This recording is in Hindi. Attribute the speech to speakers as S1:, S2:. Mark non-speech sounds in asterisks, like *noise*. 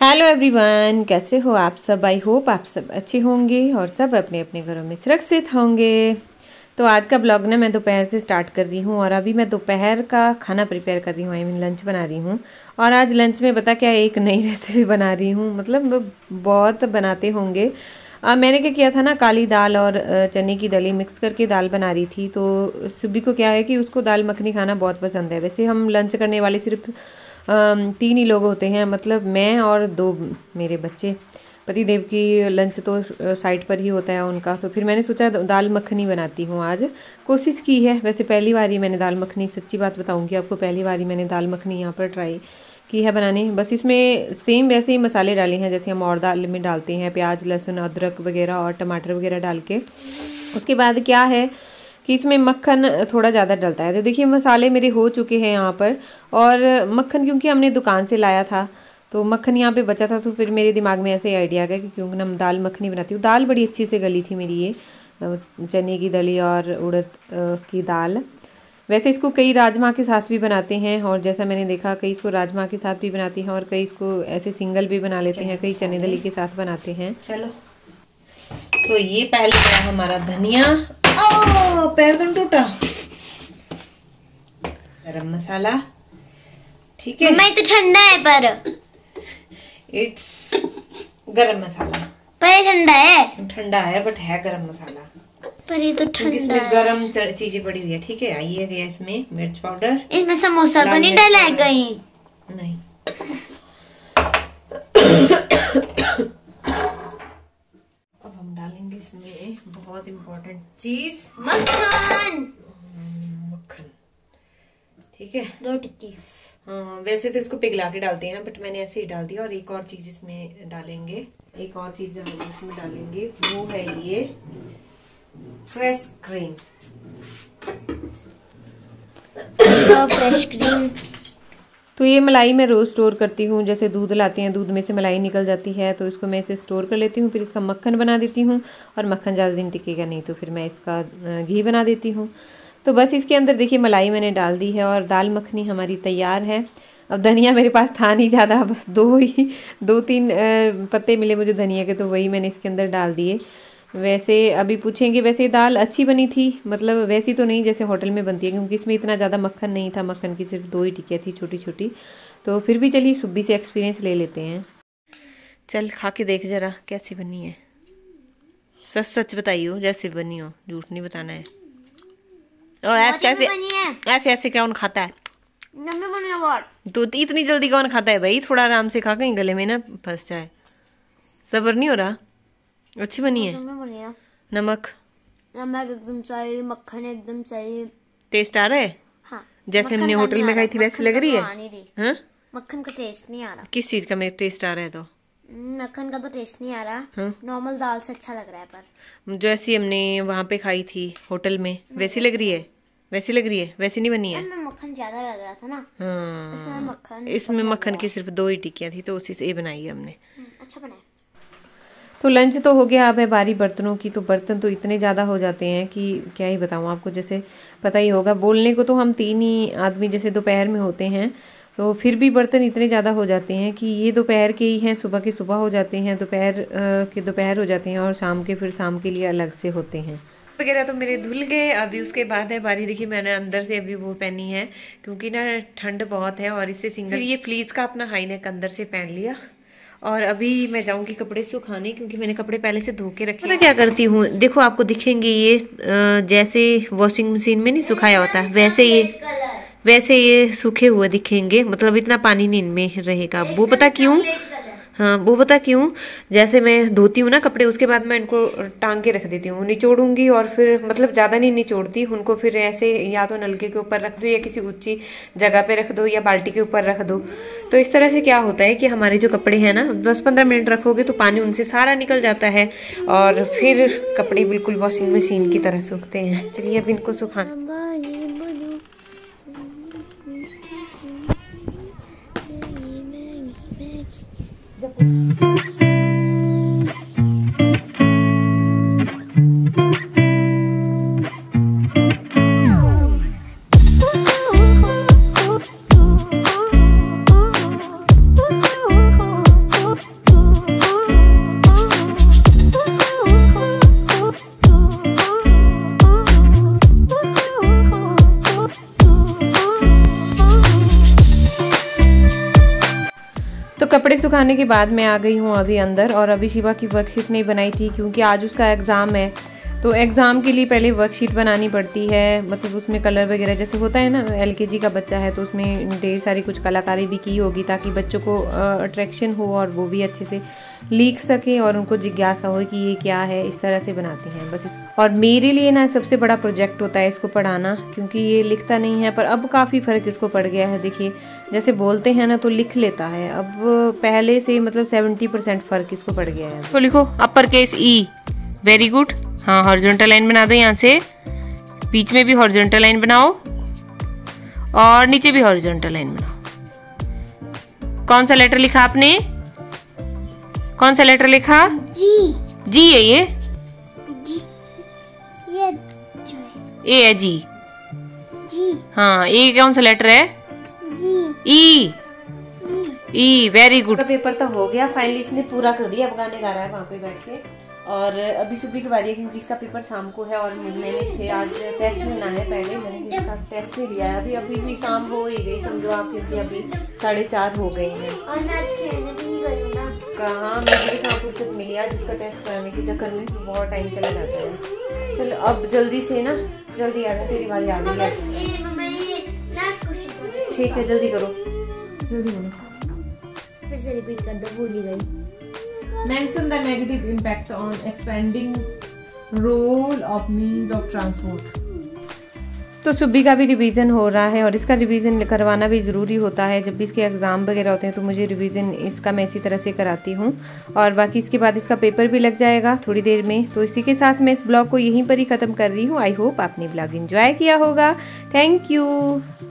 S1: हेलो एवरीवन कैसे हो आप सब? आई होप आप सब अच्छे होंगे और सब अपने अपने घरों में सुरक्षित होंगे। तो आज का ब्लॉग ना मैं दोपहर से स्टार्ट कर रही हूँ और अभी मैं दोपहर का खाना प्रिपेयर कर रही हूँ आई मीन लंच बना रही हूँ। और आज लंच में बता क्या एक नई *laughs* रेसिपी बना रही हूँ। मतलब बहुत बनाते होंगे। आ, मैंने क्या किया था ना काली दाल और चने की दली मिक्स करके दाल बना रही थी तो सुबी को क्या है कि उसको दाल मखनी खाना बहुत पसंद है। वैसे हम लंच करने वाले सिर्फ़ तीन ही लोग होते हैं मतलब मैं और दो मेरे बच्चे। पति देव की लंच तो साइड पर ही होता है उनका तो फिर मैंने सोचा दाल मखनी बनाती हूँ आज। कोशिश की है वैसे पहली बार ही मैंने दाल मखनी सच्ची बात बताऊँगी आपको पहली बार ही मैंने दाल मखनी यहाँ पर ट्राई की है बनाने। बस इसमें सेम वैसे ही मसाले डाले हैं, जैसे हम और दाल में डालते हैं, प्याज, लहसुन, अदरक वगैरह और टमाटर वगैरह डाल के। उसके बाद क्या है कि इसमें मक्खन थोड़ा ज़्यादा डलता है। तो देखिए, मसाले मेरे हो चुके हैं यहाँ पर और मक्खन क्योंकि हमने दुकान से लाया था तो मक्खन यहाँ पे बचा था तो फिर मेरे दिमाग में ऐसे आइडिया आ गया कि क्योंकि ना दाल मखनी बनाती हूँ। दाल बड़ी अच्छी से गली थी मेरी ये चने की दली और उड़द की दाल। वैसे इसको कई राजमा के साथ भी बनाते हैं और जैसा मैंने देखा कई इसको राजमा के साथ भी बनाते हैं और कई इसको ऐसे सिंगल भी बना लेते हैं कई चने दली के साथ बनाते हैं। चलो। तो ये पहले गया हमारा धनिया। पैर तो टूटा। गरम मसाला। ठीक है।
S2: मैं तो ठंडा है पर।
S1: इट्स गरम मसाला।
S2: पर ये ठंडा है।
S1: ठंडा है बट है गरम मसाला।
S2: पर ये तो ठंडा
S1: इसमें गरम चीज़ें पड़ी हुई है ठीक है? आइए गया इसमें मिर्च पाउडर।
S2: इसमें समोसा तो नहीं डाला है कहीं?
S1: नहीं। अब हम डालेंगे इसमें बहुत इम्पोर्टेंट चीज़
S2: मक्खन।
S1: मक्खन। ठीक है?
S2: दो टिक्की।
S1: वैसे तो इसको पिघला के डालते हैं बट मैंने ऐसे ही डाल दिया और एक और चीज़ इसमें डालेंगे। एक और चीज़ हम इसमें डालेंगे, वो है ये फ्रेश क्रीम
S2: फ्रेश क्रीम
S1: तो ये मलाई मैं रोज़ स्टोर करती हूँ, जैसे दूध लाते हैं, दूध में से मलाई निकल जाती है तो इसको मैं इसे स्टोर कर लेती हूँ, फिर इसका मक्खन बना देती हूँ, और मक्खन ज़्यादा दिन टिकेगा नहीं तो फिर मैं इसका घी बना देती हूँ। तो बस इसके अंदर देखिए, मलाई मैंने डाल दी है और दाल मखनी हमारी तैयार है। अब धनिया मेरे पास था नहीं ज़्यादा, बस दो ही, दो तीन पत्ते मिले मुझे धनिया के तो वही मैंने इसके अंदर डाल दिए। वैसे अभी पूछेंगे, वैसे दाल अच्छी बनी थी? मतलब वैसी तो नहीं जैसे होटल में बनती है, क्योंकि इसमें इतना ज़्यादा मक्खन नहीं था, मक्खन की सिर्फ़ दो ही टिकिया थी छोटी छोटी तो फिर भी चलिए, सुब्बी से एक्सपीरियंस ले लेते हैं। चल, खा के देख जरा, कैसी बनी है। सच सच बताइयो, जैसे बनी हो, झूठ नहीं बताना है। और ऐसे ऐसे ऐसे ऐसे कौन खाता है? तो इतनी जल्दी कौन खाता है भाई? थोड़ा आराम से खा कहीं गले में ना फंस जाए। सबर नहीं हो रहा? अच्छी बनी है। नमक।
S2: नमक एकदम चाहिए मक्खन एकदम चाहिए।
S1: टेस्ट आ रहा है? हाँ जैसे हमने होटल में खाई थी वैसे लग रही है? हाँ?
S2: मक्खन का टेस्ट नहीं आ रहा।
S1: किस चीज़ का मेरे टेस्ट आ रहा है तो?
S2: मक्खन का तो टेस्ट नहीं आ रहा। नॉर्मल हाँ? दाल से अच्छा लग रहा है पर।
S1: जैसी हमने वहाँ पे खाई थी होटल में वैसी लग रही है? वैसी लग रही है? वैसी नहीं बनी है?
S2: मक्खन ज़्यादा लग रहा था ना।
S1: हाँ। इसमें मक्खन इसमें मक्खन की सिर्फ़ दो ही टिक्कियाँ थी तो उसी से बनाई है हमने।
S2: हम्म, अच्छा बनाया
S1: तो लंच तो हो गया अब है बारी बर्तनों की। तो बर्तन तो इतने ज़्यादा हो जाते हैं कि क्या ही बताऊँ आपको जैसे पता ही होगा। बोलने को तो हम तीन ही आदमी जैसे दोपहर में होते हैं तो फिर भी बर्तन इतने ज़्यादा हो जाते हैं कि ये दोपहर के ही हैं सुबह के सुबह हो जाते हैं दोपहर के दोपहर हो जाते हैं और शाम के फिर शाम के लिए अलग से होते हैं। वगैरह तो मेरे धुल गए अभी उसके बाद है बारी देखिए मैंने अंदर से अभी वो पहनी है क्योंकि ना ठंड बहुत है और इससे सिंगल ये फ्लीज का अपना हाई नेक अंदर से पहन लिया और अभी मैं जाऊँगी कपड़े सुखाने क्योंकि मैंने कपड़े पहले से धो के रखे मैं क्या करती हूँ? देखो आपको दिखेंगे ये जैसे वॉशिंग मशीन में नहीं सुखाया होता वैसे ये वैसे ये सूखे हुए दिखेंगे। मतलब इतना पानी नहीं इनमें रहेगा। वो पता क्यों? हाँ। वो पता क्यों? जैसे मैं धोती हूँ ना कपड़े उसके बाद मैं इनको टांग के रख देती हूँ। निचोड़ूँगी और फिर मतलब ज़्यादा नहीं निचोड़ती उनको फिर ऐसे या तो नलके के ऊपर रख दो या किसी ऊँची जगह पे रख दो या बाल्टी के ऊपर रख दो। तो इस तरह से क्या होता है कि हमारे जो कपड़े हैं ना दस पंद्रह मिनट रखोगे तो पानी उनसे सारा निकल जाता है और फिर कपड़े बिल्कुल वॉशिंग मशीन की तरह सूखते हैं। चलिए अब इनको सुखाना। Thank you. कपड़े सुखाने के बाद मैं आ गई हूँ अभी अंदर और अभी शिवा की वर्कशीट नहीं बनाई थी क्योंकि आज उसका एग्ज़ाम है। तो एग्ज़ाम के लिए पहले वर्कशीट बनानी पड़ती है मतलब उसमें कलर वगैरह, जैसे होता है ना एलकेजी का बच्चा है तो उसमें ढेर सारी कुछ कलाकारी भी की होगी ताकि बच्चों को अट्रैक्शन हो और वो भी अच्छे से लिख सके और उनको जिज्ञासा हो कि ये क्या है, इस तरह से बनाती हैं बस। और मेरे लिए ना सबसे बड़ा प्रोजेक्ट होता है इसको पढ़ाना, क्योंकि ये लिखता नहीं है, पर अब काफ़ी फ़र्क इसको पड़ गया है, देखिए। जैसे बोलते हैं ना तो लिख लेता है, अब पहले से मतलब सेवेंटी परसेंट फ़र्क इसको पड़ गया है। तो लिखो upper case E very good हाँ हॉरिजॉन्टल लाइन बना दो यहाँ से। बीच में भी हॉरिजॉन्टल लाइन बनाओ और नीचे भी हॉरिजॉन्टल लाइन बनाओ। कौन सा लेटर लिखा आपने? कौन सा लेटर लिखा?
S2: जी
S1: जी है ये।
S2: जी ये
S1: ए है। जी
S2: जी
S1: हाँ ए कौन सा लेटर है? E E very good paper तो हो गया फाइनली इसने पूरा कर दिया अब गाने गा रहा है वहाँ पे बैठ के। और अभी सुबह की बारी है क्योंकि इसका पेपर शाम को है और मैंने इसे आज टेस्ट लेना है पहले। मैंने इसका टेस्ट नहीं लिया है। अभी अभी भी शाम हो ही गई समझो आप क्योंकि अभी साढ़े चार हो गए हैं।
S2: और मैं आज खेलने भी नहीं गई ना
S1: कहाँ मुझे कहाँ फुर्सत मिली आज इसका टेस्ट कराने के चक्कर में? बहुत टाइम चला जाता है। चलो अब जल्दी से ना जल्दी आ जा तेरी बारी आ गई। है ठीक है जल्दी करो। जल्दी करो।
S2: फिर से रिपीट कर दो भूल ही गई।
S1: Mention the negative impact on expanding role of means of transport. तो सुबी का भी रिवीजन हो रहा है और इसका रिवीजन करवाना भी ज़रूरी होता है। जब भी इसके एग्ज़ाम वगैरह होते हैं तो मुझे रिवीजन इसका मैं इसी तरह से कराती हूँ। और बाकी इसके बाद इसका पेपर भी लग जाएगा थोड़ी देर में। तो इसी के साथ मैं इस ब्लॉग को यहीं पर ही ख़त्म कर रही हूँ। आई होप आपने ब्लॉग इन्जॉय किया होगा। Thank you